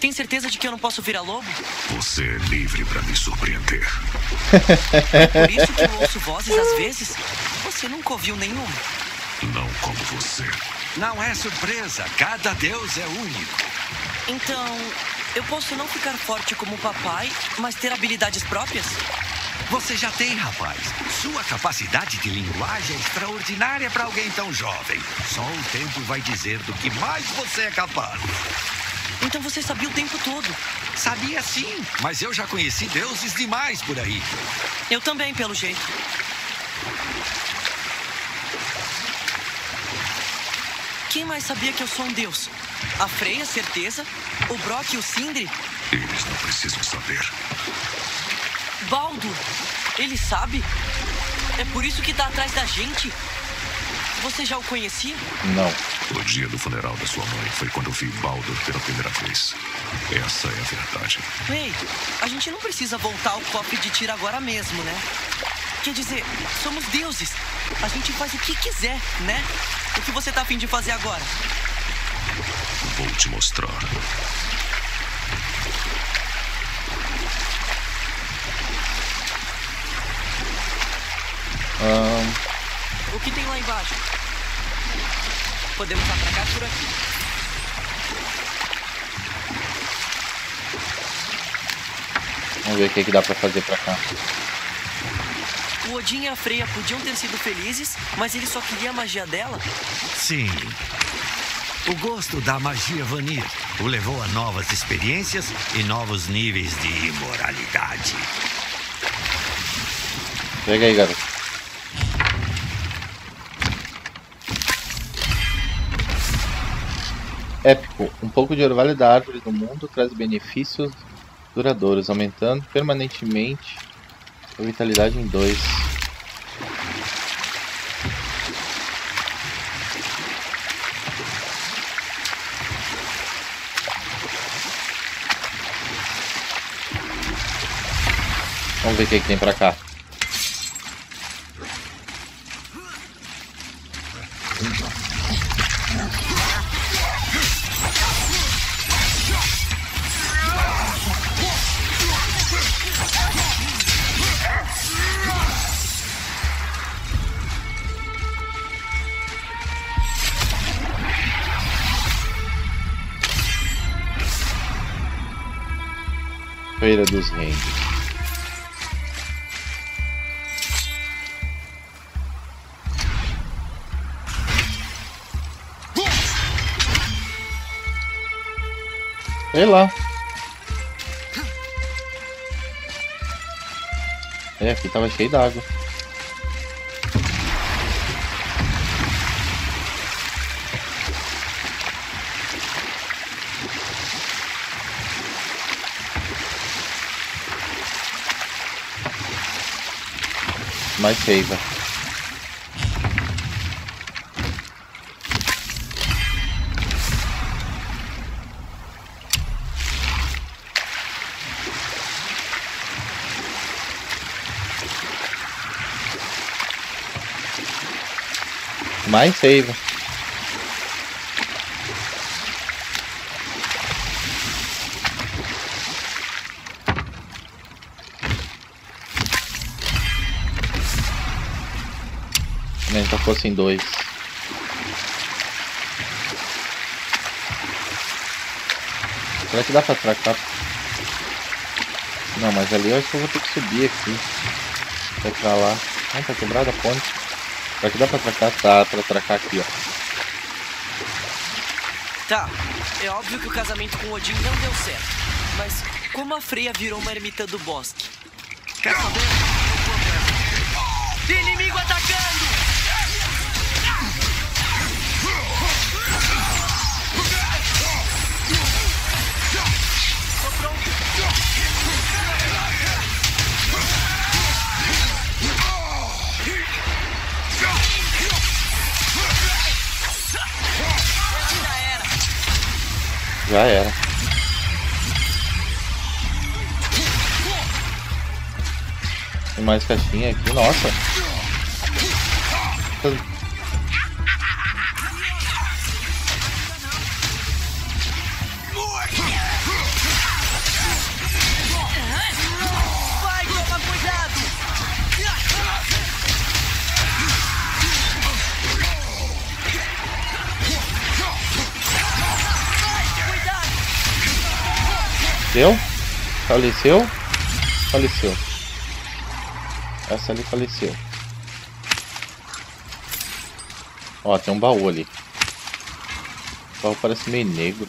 Tem certeza de que eu não posso virar lobo? Você é livre para me surpreender. Por isso que eu ouço vozes às vezes? Você nunca ouviu nenhuma. Não como você. Não é surpresa. Cada deus é único. Então, eu posso não ficar forte como o papai, mas ter habilidades próprias? Você já tem, rapaz. Sua capacidade de linguagem é extraordinária para alguém tão jovem. Só o tempo vai dizer do que mais você é capaz. Então você sabia o tempo todo. Sabia sim, mas eu já conheci deuses demais por aí. Eu também, pelo jeito. Quem mais sabia que eu sou um deus? A Freya, certeza? O Brock e o Sindri? Eles não precisam saber. Baldo! Ele sabe? É por isso que tá atrás da gente? Você já o conhecia? Não. O dia do funeral da sua mãe foi quando vi Baldur pela primeira vez. Essa é a verdade. Ei, a gente não precisa voltar ao cofre de tiro agora mesmo, né? Quer dizer, somos deuses. A gente faz o que quiser, né? O que você tá afim de fazer agora? Vou te mostrar. O que tem lá embaixo? Podemos atracar por aqui. vamos ver o que, que dá pra fazer pra cá. O Odin e a Freya podiam ter sido felizes, mas ele só queria a magia dela? Sim. O gosto da magia Vanir o levou a novas experiências e novos níveis de imoralidade. Pega aí, garoto. Épico. Um pouco de orvalho da árvore do mundo traz benefícios duradouros, aumentando permanentemente a vitalidade em 2. Vamos ver o que, que tem pra cá. Dos Reinos. Sei lá. É, aqui tava cheio d'água. Mais seiva. Mais seiva. Também só fossem dois. Será que dá pra atracar? Não, mas ali eu acho que eu vou ter que subir aqui. Vai pra lá. Ah, tá quebrada a ponte. Será que dá pra atracar? Tá, pra atracar aqui, ó. Tá, é óbvio que o casamento com Odin não deu certo. Mas como a Freya virou uma ermita do bosque? Quer saber? Já era. Tem mais caixinha aqui, nossa. Deu? Faleceu? Faleceu. Essa ali faleceu. Ó, tem um baú ali. O baú parece meio negro.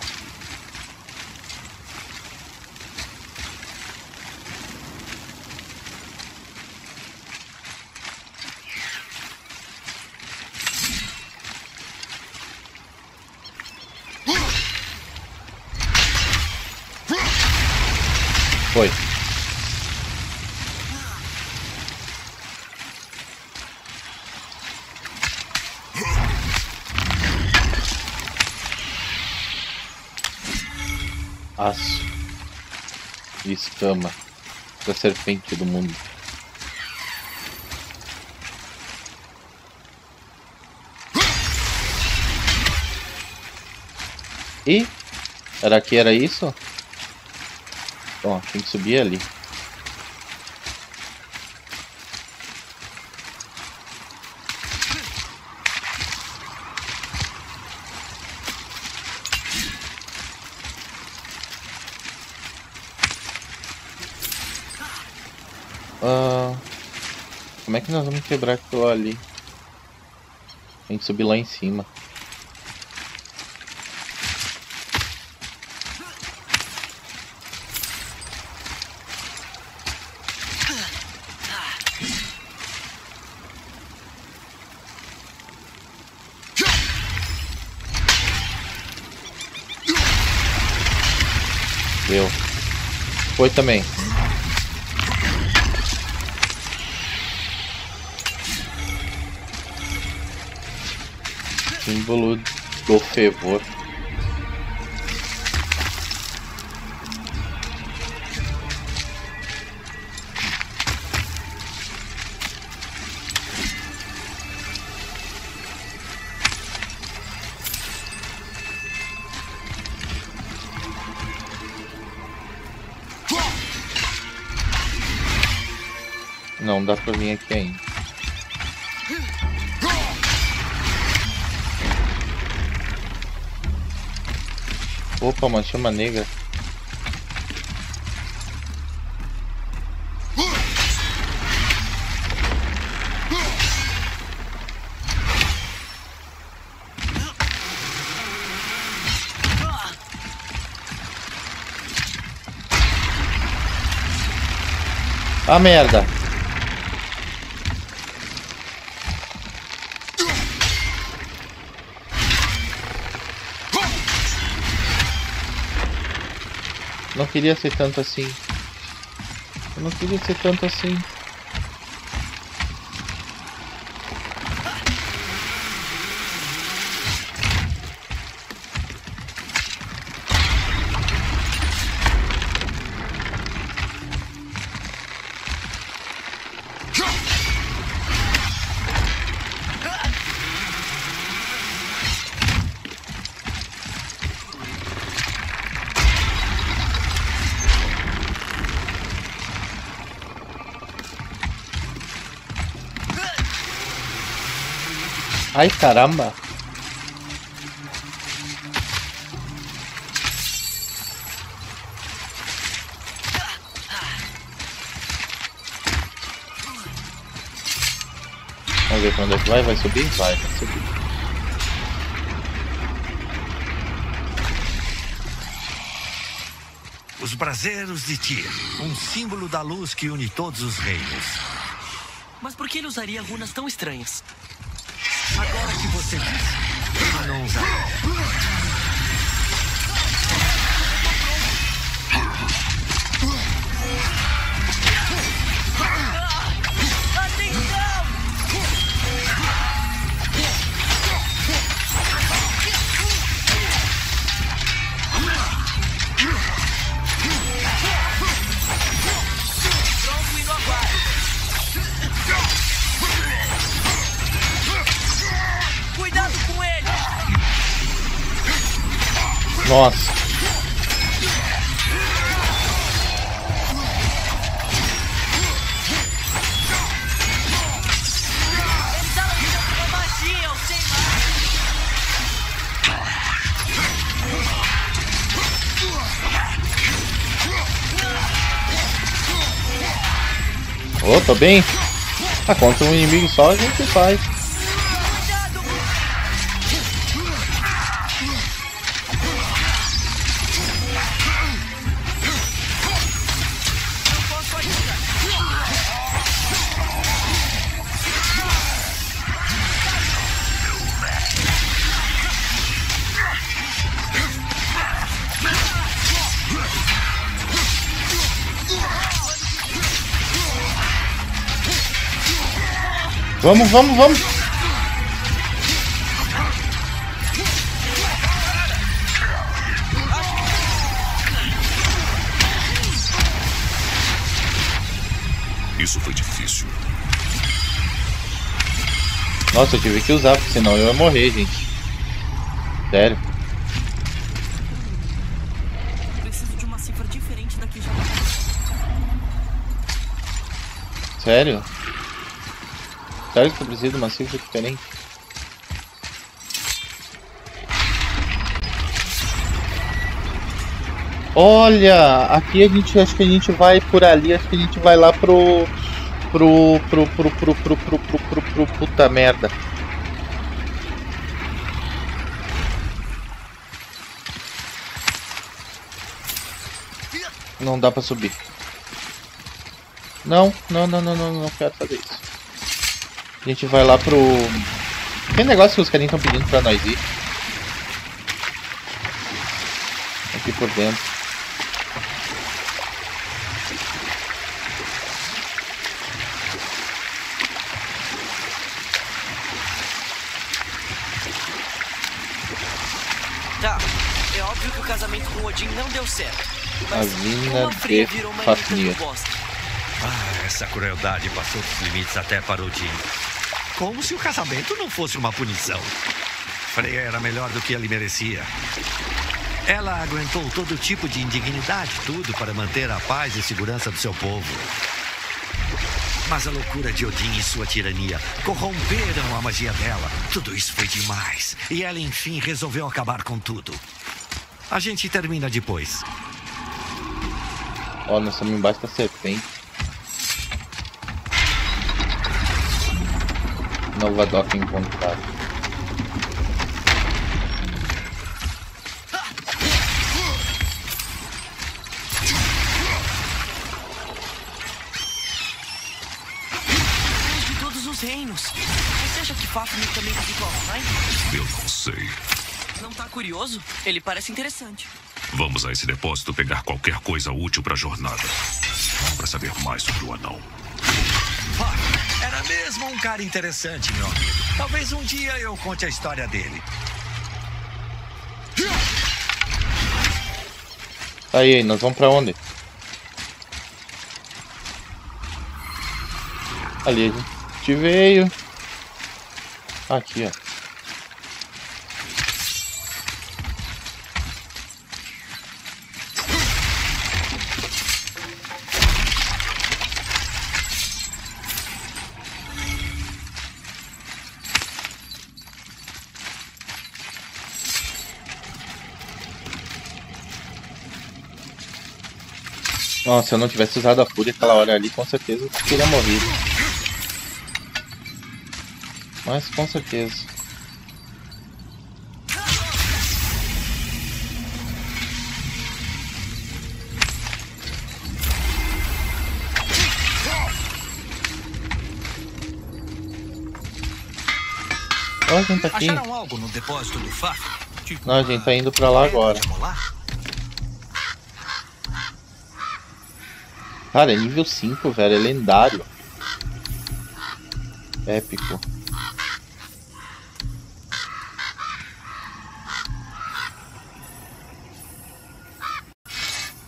Foi. Aço. Escama. Da serpente do mundo. E? Era que era isso? Bom, tem que subir ali. Que nós vamos quebrar aquilo ali? Tem que subir lá em cima. Deu. Foi também. Símbolo do fervor. Não dá pra vir aqui ainda. Uma chama negra. Ah, merda. Queria ser tanto assim. Eu não queria ser tanto assim. Ai caramba. Vamos ver pra onde é que vai? Vai subir? Vai, vai subir. Os braseiros de Tyr, um símbolo da luz que une todos os reinos. Mas por que ele usaria runas tão estranhas? Agora que você disse, eu bem. Ah, contra um inimigo só a gente faz. Vamos, vamos, vamos. Isso foi difícil. Nossa, eu tive que usar, porque senão eu ia morrer, gente. Sério. Preciso de uma cifra diferente da que já. Sério? Sério que eu preciso de uma cifra diferente? Olha, aqui a gente acho que a gente vai por ali, acho que a gente vai lá pro pro pro pro pro pro pro pro pro, pro puta merda. Não dá pra subir. Não, não, não, não, não, não quero fazer isso. A gente vai lá pro. Tem negócio que os carinhos estão pedindo pra nós ir. Aqui por dentro. Tá, é óbvio que o casamento com Odin não deu certo. A Mas uma freia de virou uma ermita Fafnir. Ah, essa crueldade passou dos limites até para Odin. Como se o casamento não fosse uma punição. Freya era melhor do que ele merecia. Ela aguentou todo tipo de indignidade, tudo para manter a paz e segurança do seu povo. Mas a loucura de Odin e sua tirania corromperam a magia dela. Tudo isso foi demais. E ela, enfim, resolveu acabar com tudo. A gente termina depois. Ó, nós estamos embaixo da serpente. Nova doca encontrada. Deus de todos os reinos. Você acha que Fafnir também visitou Alfheim? Eu não sei. Não tá curioso? Ele parece interessante. Vamos a esse depósito pegar qualquer coisa útil para a jornada. Para saber mais sobre o anão. Ah, Era mesmo um cara interessante, meu amigo. Talvez um dia eu conte a história dele. Aí, nós vamos pra onde? Ali, a gente veio. Aqui, ó. Nossa, se eu não tivesse usado a fúria aquela hora ali, com certeza eu teria morrido. Mas com certeza. Ó, a gente tá aqui. Acharam algo no depósito do Faf? Tipo Não, a gente tá indo pra lá agora. molar? Cara, é nível 5, velho. É lendário. Épico.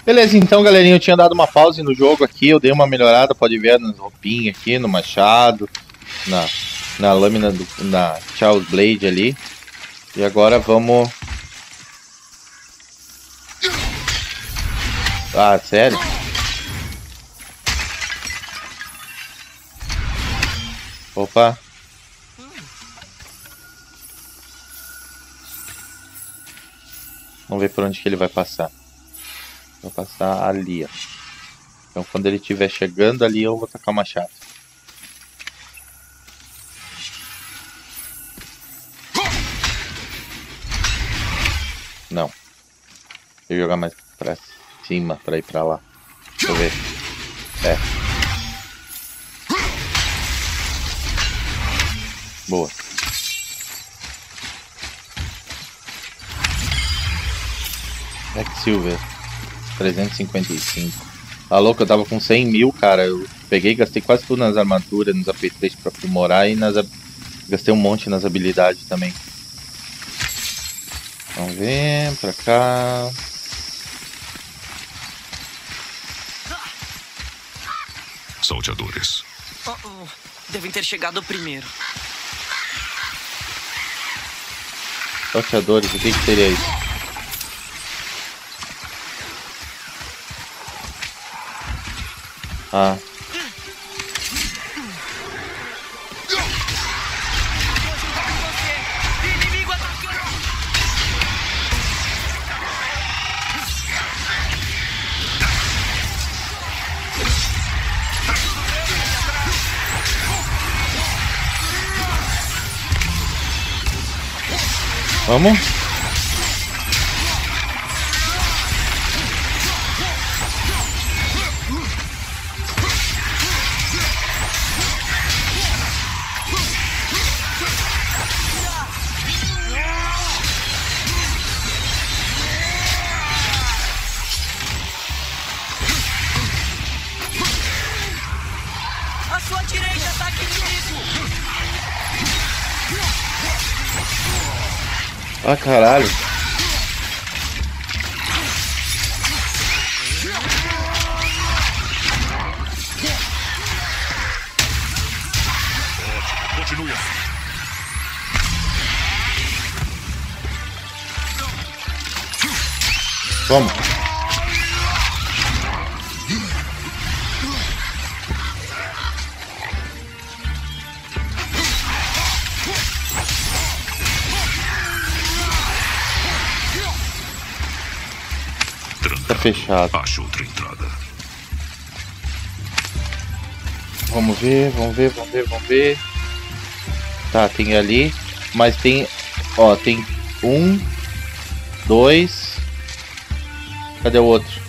Beleza, então, galerinha, eu tinha dado uma pause no jogo aqui, eu dei uma melhorada, pode ver nas roupinhas aqui, no machado, na, na lâmina, do, na Charles Blade ali. E agora vamos Ah, sério? Opa. Vamos ver por onde que ele vai passar. Vai passar ali, ó. Então quando ele estiver chegando ali, eu vou tacar o machado. Não. Vou jogar mais pra cima pra ir pra lá. Deixa eu ver. É. Boa. Silver 355. Tá louco, eu tava com 100 mil, cara. Eu peguei gastei quase tudo nas armaduras, nos apetrechos pra aprimorar e nas, gastei um monte nas habilidades também. Vamos ver, pra cá. Salteadores. Oh, oh. Devem ter chegado primeiro. Salteadores, o que, que seria isso? Ah. Vamos? Ah, caralho. Continue. Vamos. Fechado. Acho outra entrada. Vamos ver, vamos ver, vamos ver, vamos ver. Tá, tem ali. Mas tem. Ó, tem um. Dois. Cadê o outro?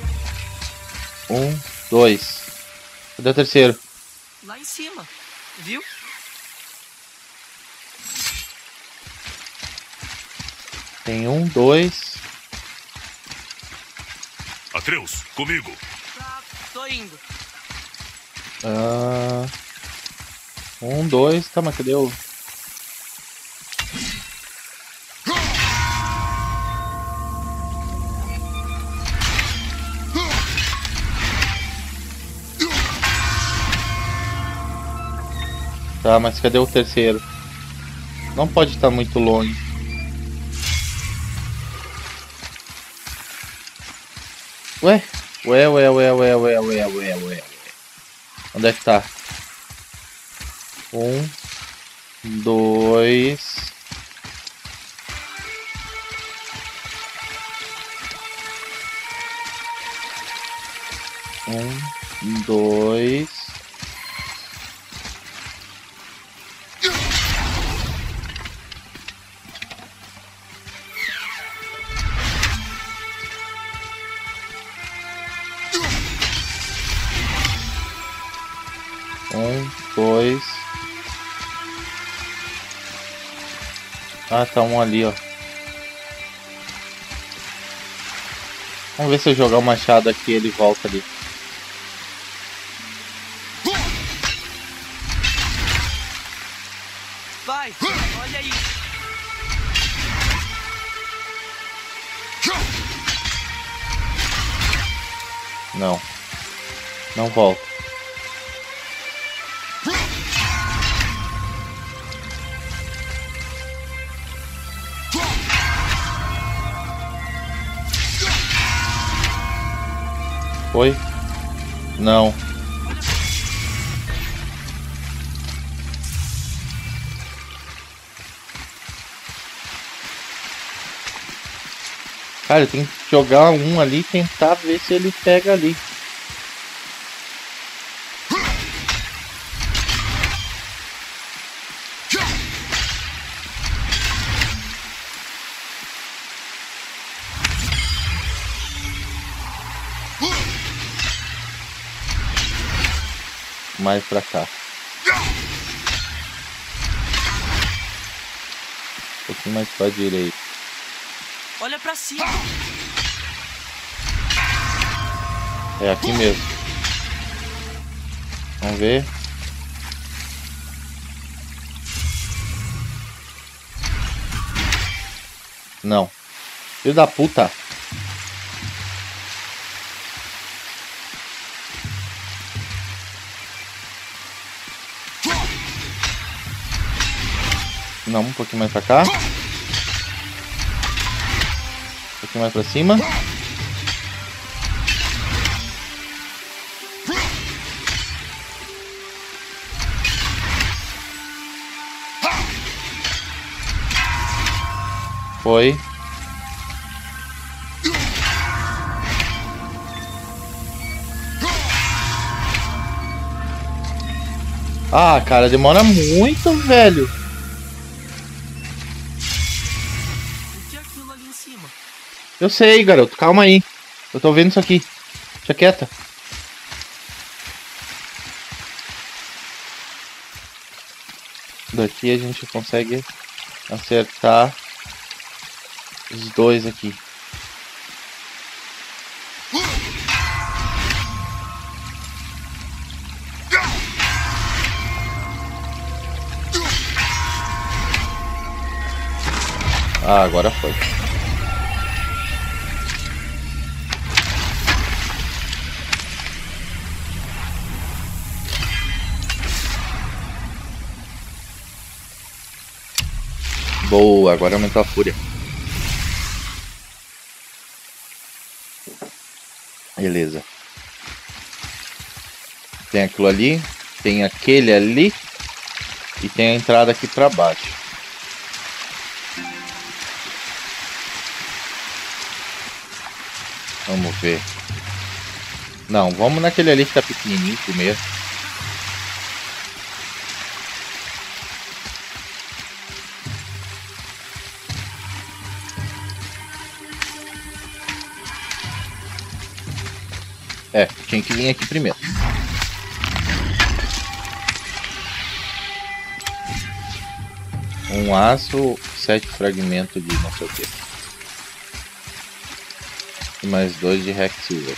Um, dois. Cadê o terceiro? Lá em cima, viu? Tem um, dois. Atreus, comigo. Tá, tô indo. Ah, um, dois, tá, mas cadê o... Tá, mas cadê o terceiro? Não pode estar muito longe. Ué? Ué, ué, ué, ué, ué, ué, ué, ué. Onde é que tá? Um, dois. Um, dois. Ah, tá um ali, ó. Vamos ver se eu jogar o machado aqui ele volta ali. Vai, olha aí. Não. Não volta. Não. Cara, tem que jogar um ali e tentar ver se ele pega ali. Mais pra cá. Um pouquinho mais pra direita. Olha pra cima. É aqui mesmo. Vamos ver. Não. Filho da puta. Não, um pouquinho mais pra cá. Um pouquinho mais pra cima. Foi. Ah, cara, demora muito, velho. Eu sei, garoto. Calma aí. Eu tô vendo isso aqui. Deixa quieta. Daqui a gente consegue acertar os dois aqui. Ah, agora foi. Boa, agora aumentou a fúria. Beleza. Tem aquilo ali, tem aquele ali e tem a entrada aqui pra baixo. Vamos ver. Não, vamos naquele ali que tá pequenininho primeiro. É, tinha que vir aqui primeiro. Um aço, sete fragmentos de não sei o que. E mais dois de Hack Silver.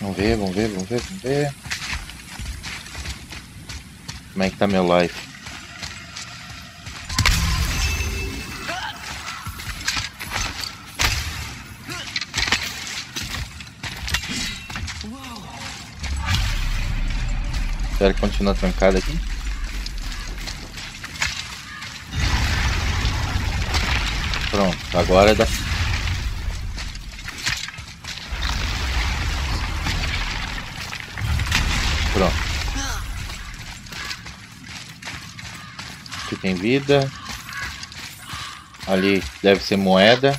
Vamos ver, vamos ver, vamos ver, vamos ver. Como é que tá meu life? Será que continua trancado aqui? Pronto, agora é da. Aqui tem vida. Ali deve ser moeda.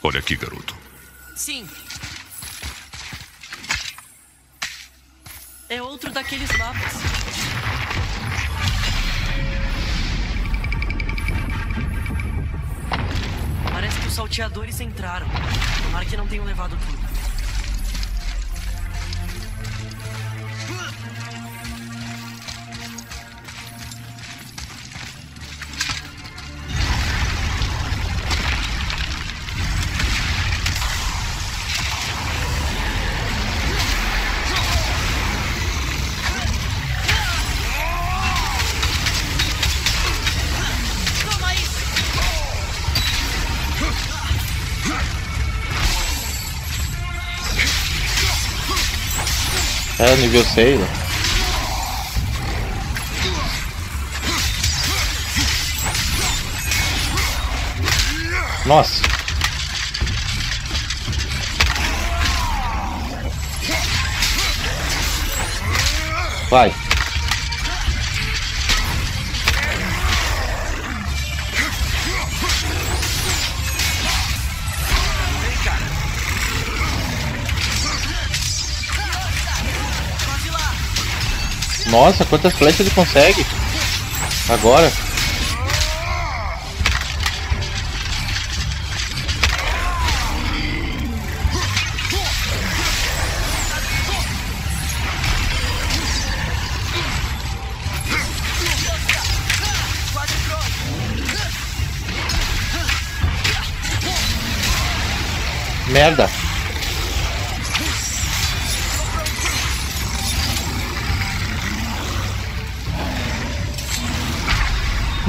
Olha aqui, garoto. Sim. É outro daqueles mapas. Parece que os salteadores entraram. Tomara que não tenham levado tudo. Nível 6. Nossa. Vai. Nossa, quantas flechas ele consegue? Agora. Merda.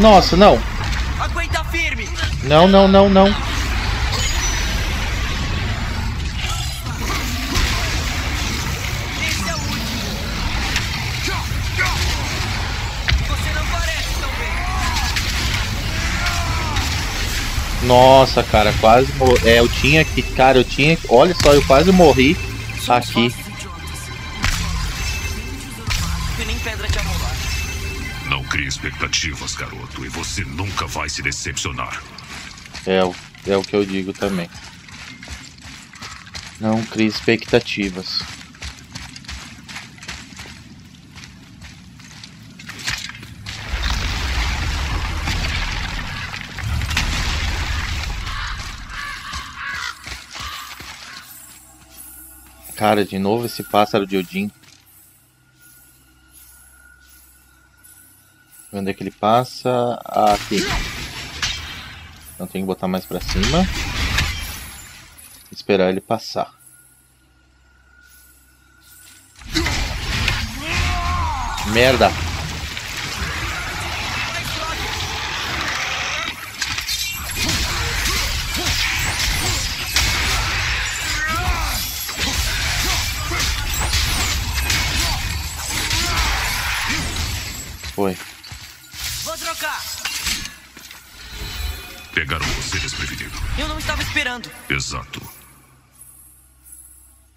Nossa, não. Aguenta firme! Não, não, não, não. É! Nossa, cara, quase morri. É, eu tinha que. Cara, eu tinha. Olha só, eu quase morri aqui. Expectativas, garoto, e você nunca vai se decepcionar. É, é o que eu digo também. Não crie expectativas. Cara, de novo esse pássaro de Odin. Onde é que ele passa? Ah, aqui. Então tem que botar mais pra cima. Esperar ele passar. Merda! Foi. Pegaram você desprevenido. Eu não estava esperando. Exato.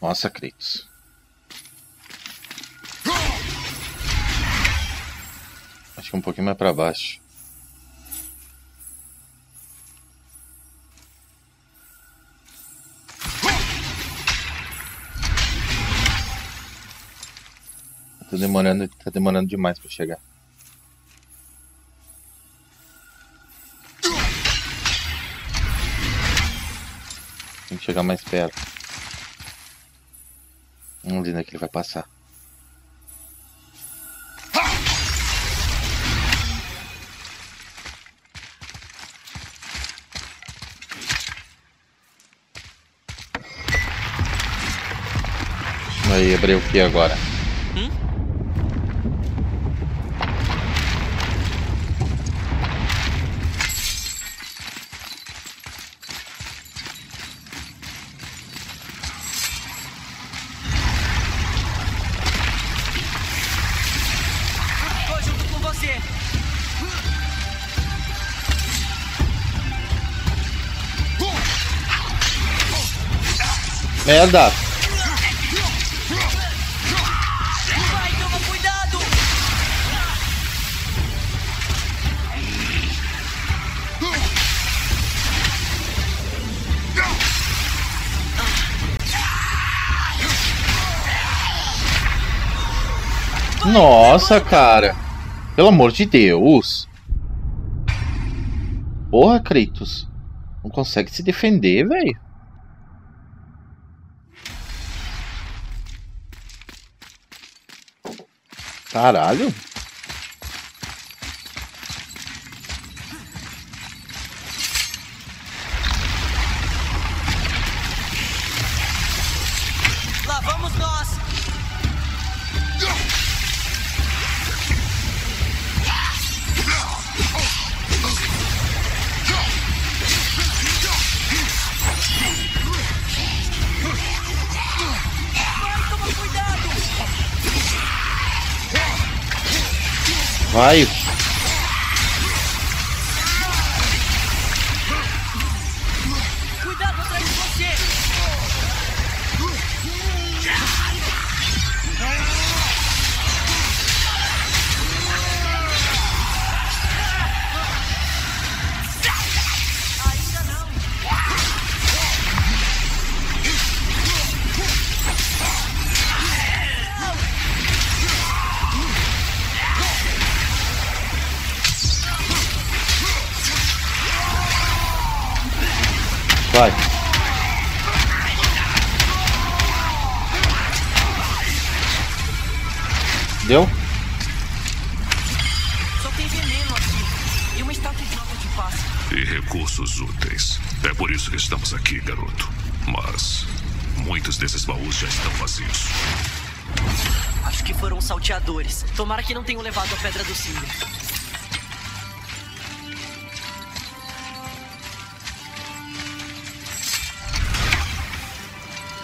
Nossa, Kratos. Acho que um pouquinho mais pra baixo. Tá demorando, tá demorando demais pra chegar. Chegar mais perto. Vamos ver onde é que ele vai passar. Aí, abriu o que agora? Merda! Vai, cuidado! Nossa, cara! Pelo amor de Deus! Porra, Kratos! Não consegue se defender, velho? Caralho! Vai. Tomara que não tenham levado a pedra do Cinder.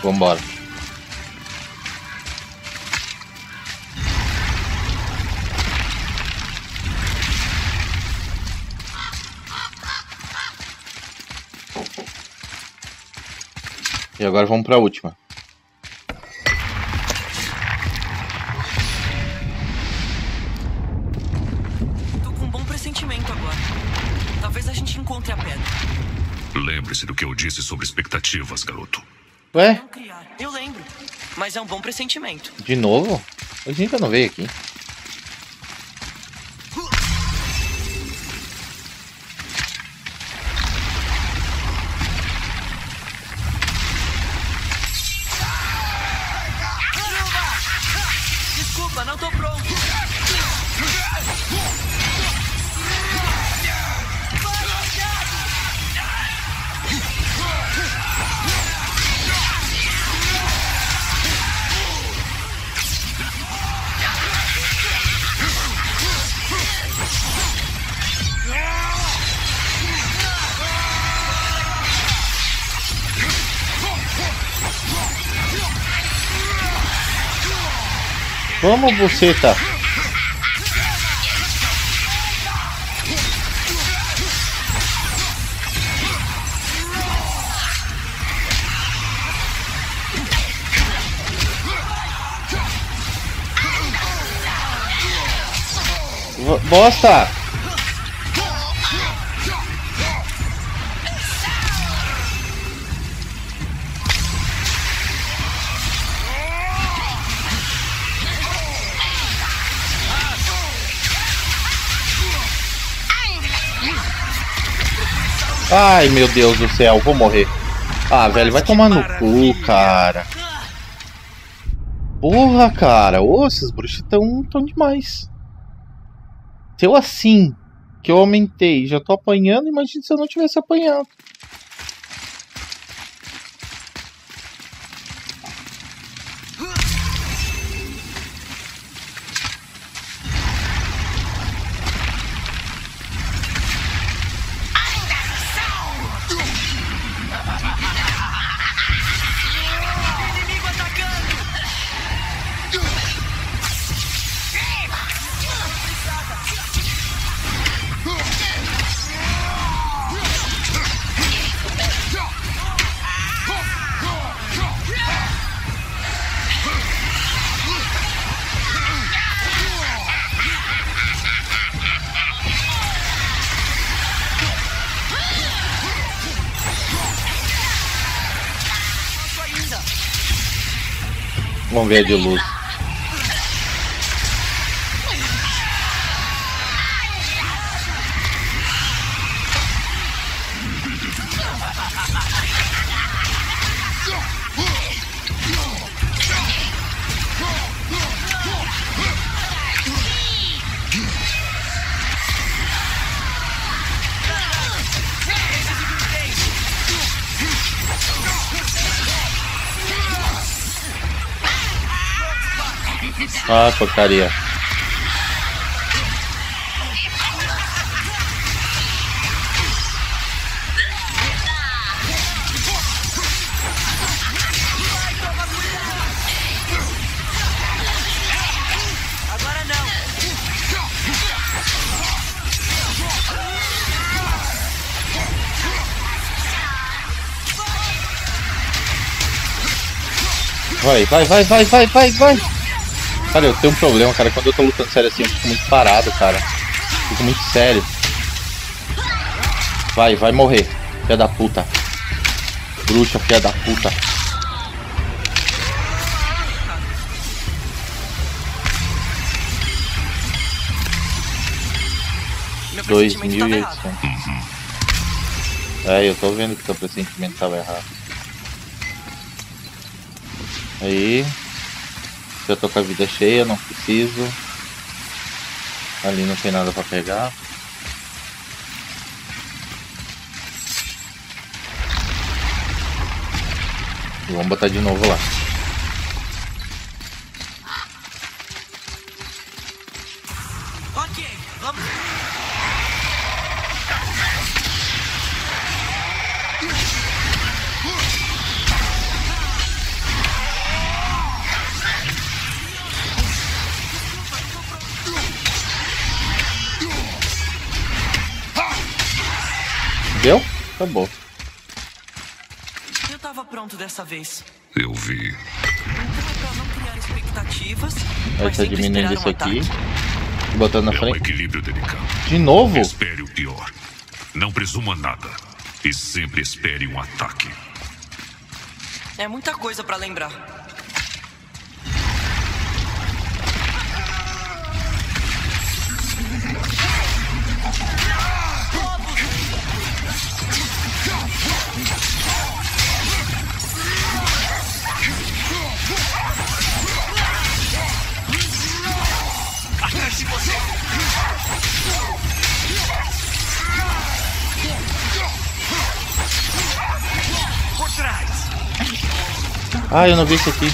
Vambora. E agora vamos pra última. Expectativas, garoto. Ué. Eu lembro. Mas é um bom pressentimento. de novo? A gente não veio aqui. Vamos, buceta. V- Bosta! Ai, meu Deus do céu, vou morrer. Ah, velho, vai tomar no cu, cara. Porra, cara. Ô, esses bruxos tão, tão demais. Se eu assim, que eu aumentei, já tô apanhando, imagina se eu não tivesse apanhado. Vamos ver a de luz. porcaria. Vai, vai, vai, vai, vai, vai, vai. Cara, eu tenho um problema, cara. Quando eu tô lutando sério assim, eu fico muito parado, cara. Fico muito sério. Vai, vai morrer. Filha da puta. Bruxa, filha da puta. Dois mil e. É, eu tô vendo que teu pressentimento tava errado. Aí. Já tô com a vida cheia, não preciso. Ali não tem nada pra pegar. Vamos botar de novo lá. Acabou. Eu tava pronto dessa vez. Eu vi. Então é pra não criar expectativas. Aí tá diminuindo isso um aqui. Botando na É um frente. equilíbrio delicado. De novo? Espere o pior. Não presuma nada. E sempre espere um ataque. É muita coisa pra lembrar. Ah, eu não vi isso aqui.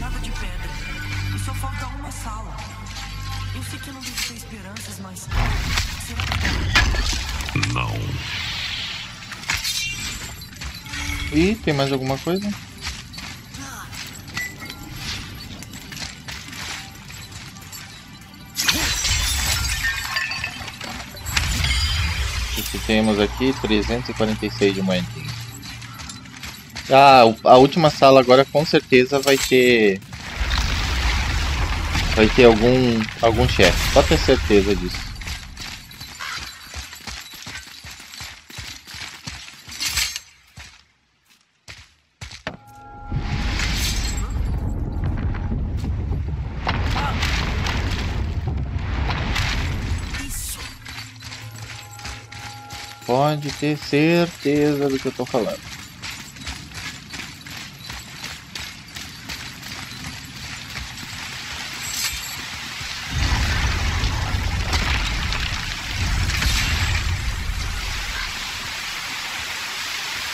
Nada de pedra. E só falta uma sala. Eu sei que eu não devo ter esperanças, mas. Será que Não. E tem mais alguma coisa? Temos aqui? 346 de moedinha. Ah, a última sala agora com certeza vai ter. Vai ter algum. algum chefe. Pode ter certeza disso. Pode ter certeza do que eu tô falando.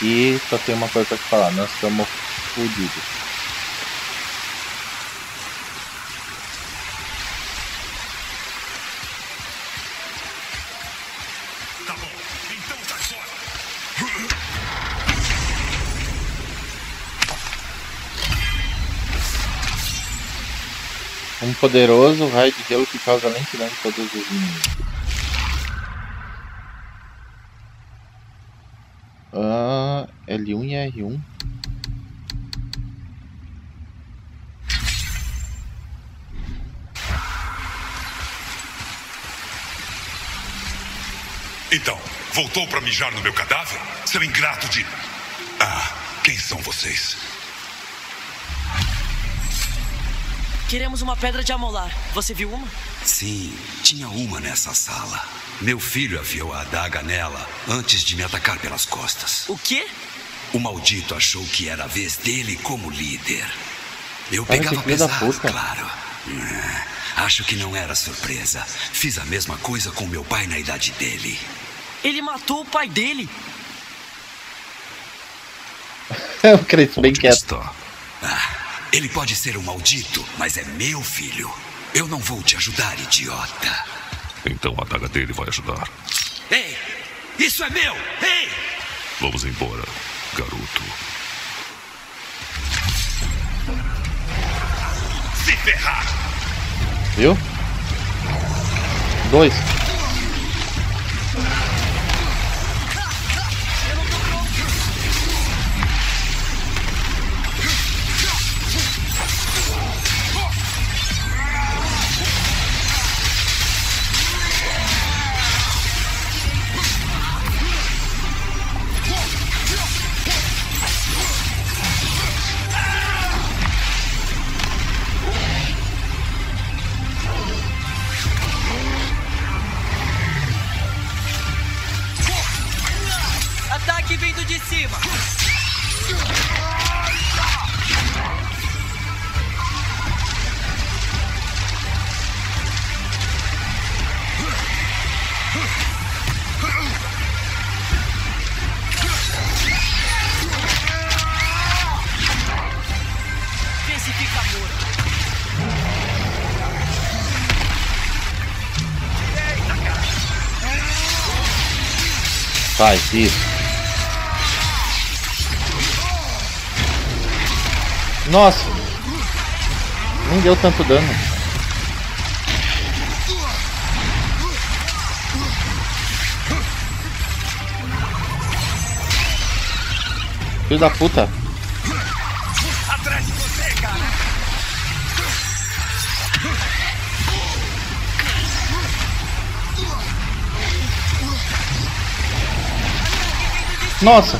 E só tem uma coisa te falar, nós estamos fodidos. Poderoso raio de gelo que causa lentidão em todos os inimigos. Ah, L1 e R1. Então, voltou pra mijar no meu cadáver? Seu ingrato de. Ah, quem são vocês? Queremos uma pedra de amolar. Você viu uma? Sim, tinha uma nessa sala. Meu filho afiou a adaga nela antes de me atacar pelas costas. O quê? O maldito achou que era a vez dele como líder. Eu Cara, pegava pesado, puta. claro. É, acho que não era surpresa. Fiz a mesma coisa com meu pai na idade dele. Ele matou o pai dele. o Cresce bem Onde quieto. está? Ah, ele pode ser um maldito, mas é meu filho. Eu não vou te ajudar, idiota. Então a adaga dele vai ajudar. Ei, isso é meu! Ei! Vamos embora, garoto. Se ferrar! Viu? Dois. Faz isso. Nossa. Nem deu tanto dano. Filho da puta. Nossa.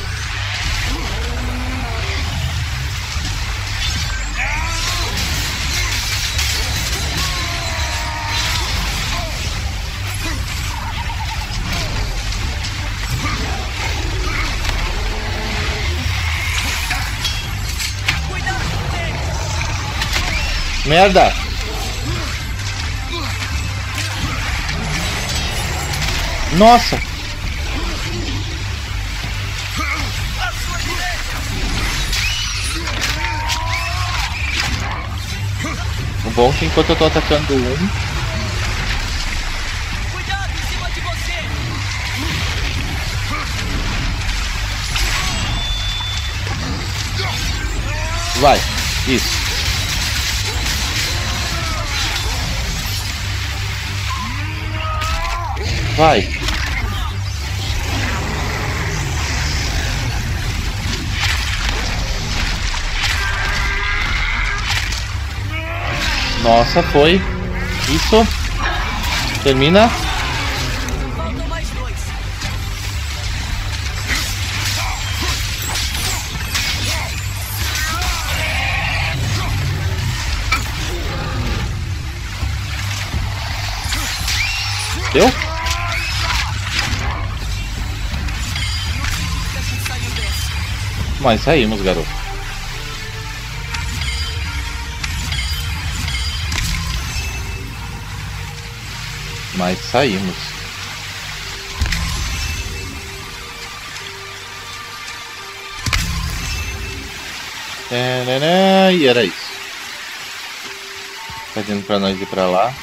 Merda. Nossa. Bom enquanto eu tô atacando um, Cuidado em cima de você. vai. Isso. Vai. Nossa, foi. Isso. Termina. Deu? Mas saímos, garoto. Mas saímos. Tarará, E era isso. Tá dizendo pra nós ir pra lá.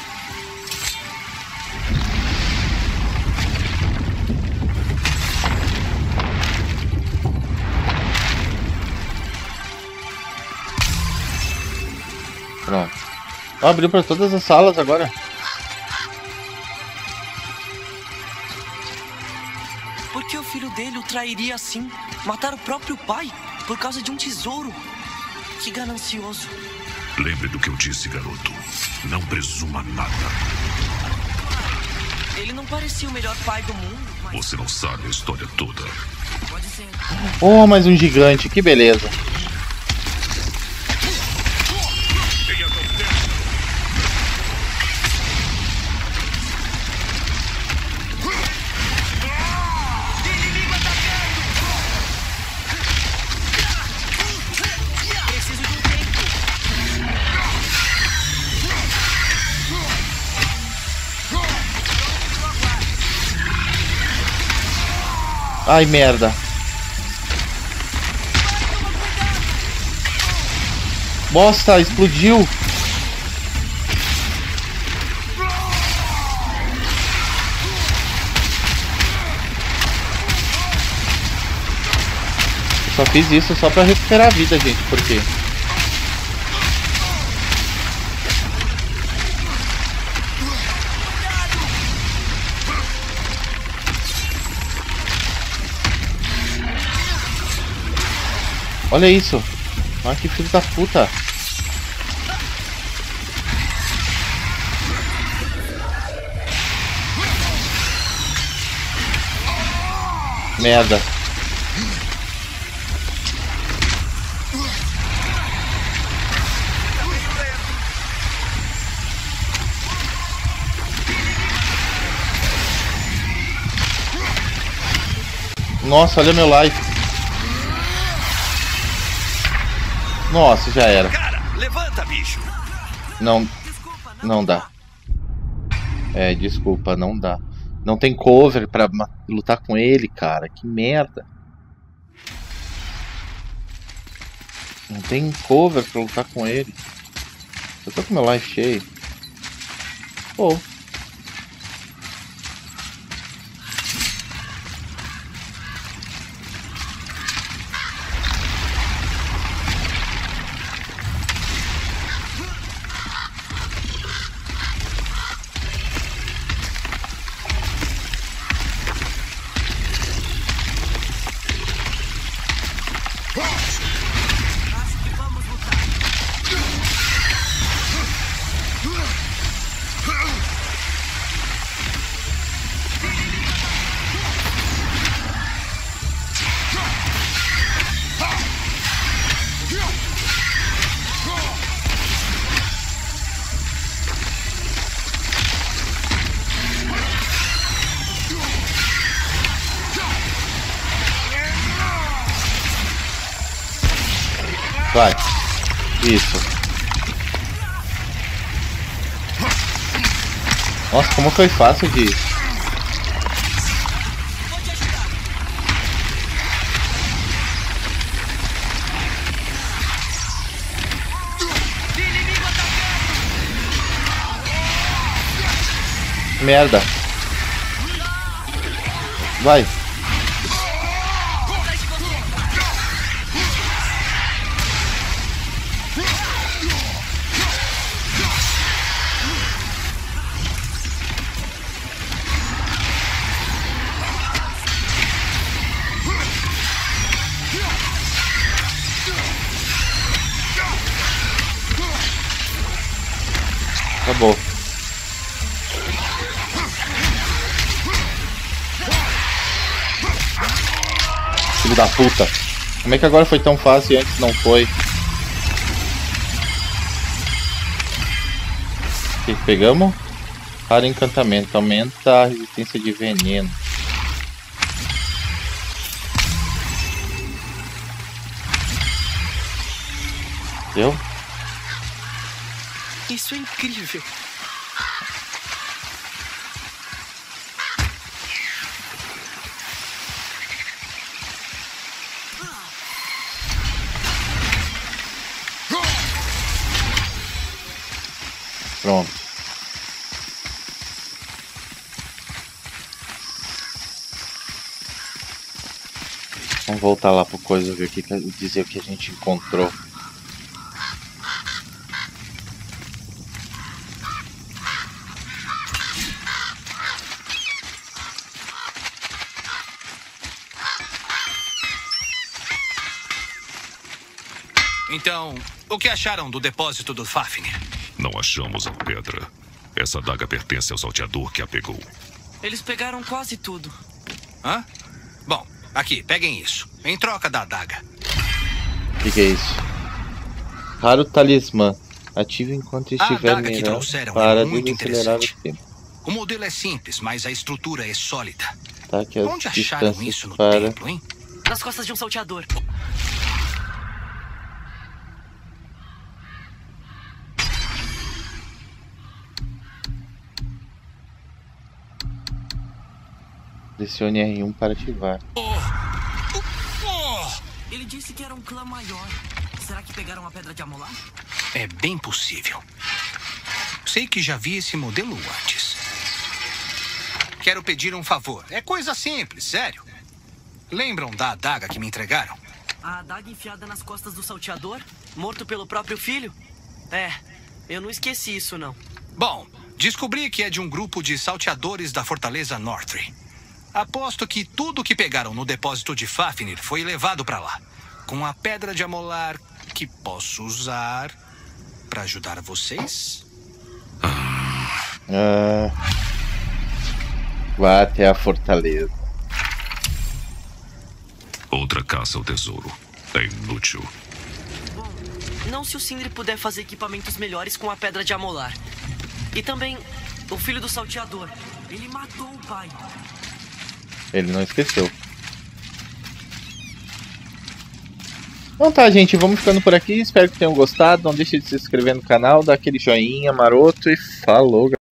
Pronto. Abriu pra todas as salas agora. Trairia assim? Matar o próprio pai por causa de um tesouro? Que ganancioso. Lembre do que eu disse, garoto. Não presuma nada. Ele não parecia o melhor pai do mundo, mas Você não sabe a história toda. pode ser. Oh, mais um gigante, que beleza. Ai, merda. Bosta, explodiu. Só fiz isso só pra recuperar a vida, gente, porque... Olha isso. Olha que filho da puta. Merda. Nossa, olha meu life. Nossa, já era. Cara, levanta, bicho. Não, não dá. É, desculpa, não dá. Não tem cover pra lutar com ele, cara. Que merda. Não tem cover pra lutar com ele. Eu tô com meu life cheio. Pô. Vai. Como foi fácil de. Merda. Vai. Acabou. Filho da puta. Como é que agora foi tão fácil e antes não foi? Que pegamos? Raro encantamento. Aumenta a resistência de veneno. Deu? Isso é incrível. Pronto. Vamos voltar lá pro coisa ver o que dizer o que a gente encontrou. Então, o que acharam do depósito do Fafnir? Não achamos a pedra. Essa adaga pertence ao salteador que a pegou. Eles pegaram quase tudo. Hã? Bom, aqui, peguem isso. Em troca da adaga. O que, que é isso? Raro talismã. Ative enquanto A estiver trouxeram é para muito desacelerar o interessante. tempo. O modelo é simples, mas a estrutura é sólida. As Onde acharam isso no para... templo, hein? Nas costas de um salteador. Pressione R1 para ativar. Ele disse que era um clã maior. Será que pegaram a pedra de amolar? É bem possível. Sei que já vi esse modelo antes. Quero pedir um favor. É coisa simples, sério. Lembram da adaga que me entregaram? A adaga enfiada nas costas do salteador? Morto pelo próprio filho? É, eu não esqueci isso não. Bom, descobri que é de um grupo de salteadores da fortaleza Northree. Aposto que tudo que pegaram no depósito de Fafnir foi levado para lá. com a pedra de amolar que posso usar para ajudar vocês? Ah, vá até a fortaleza. Outra caça ao tesouro. É inútil. Não se o Sindri puder fazer equipamentos melhores com a pedra de amolar. E também o filho do salteador. Ele matou o pai. Ele não esqueceu. Então tá, gente, vamos ficando por aqui. Espero que tenham gostado. Não deixe de se inscrever no canal, dar aquele joinha maroto e falou, galera.